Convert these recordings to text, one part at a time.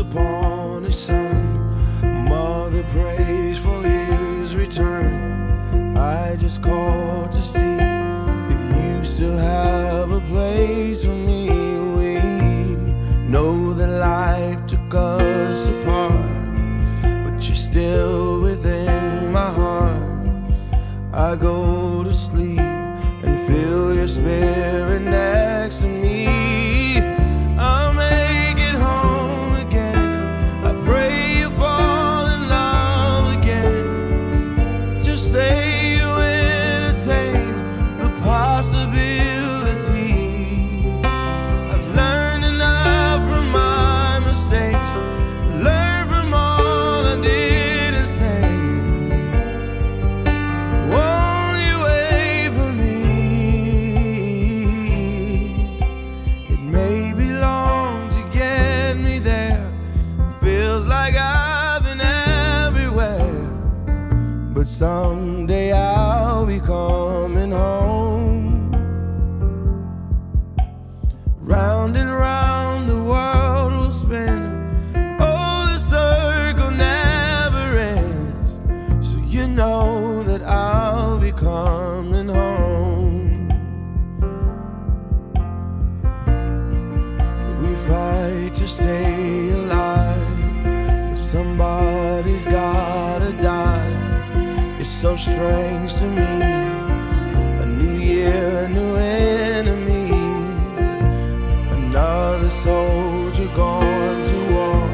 upon his son. Mother prays for his return. I just called to see if you still have a place for me. We know that life took us apart, but you're still within my heart. I go to sleep and feel your spirit next to me. Someday I'll be coming home. Round and round the world will spin. Oh, the circle never ends. So you know that I'll be coming home. We fight to stay alive, but somebody's. It's so strange to me. A new year, a new enemy. Another soldier gone to war.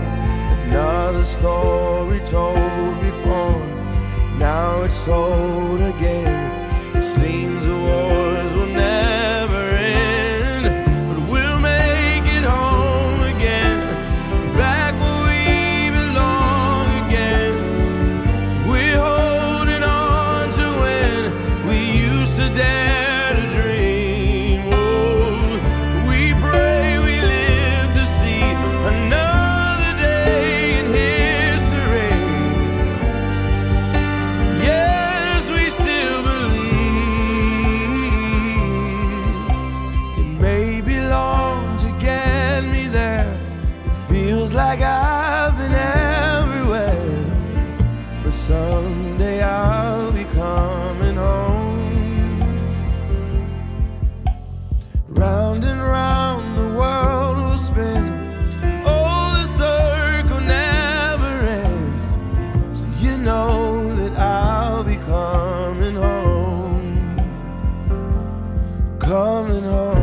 Another story told before. Now it's told again. It seems like I've been everywhere. But someday Coming home.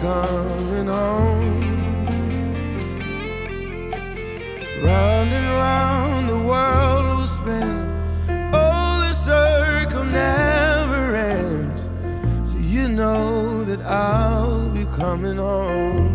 Coming home. Round and round the world will spin. Oh, the circle never ends. So you know that I'll be coming home.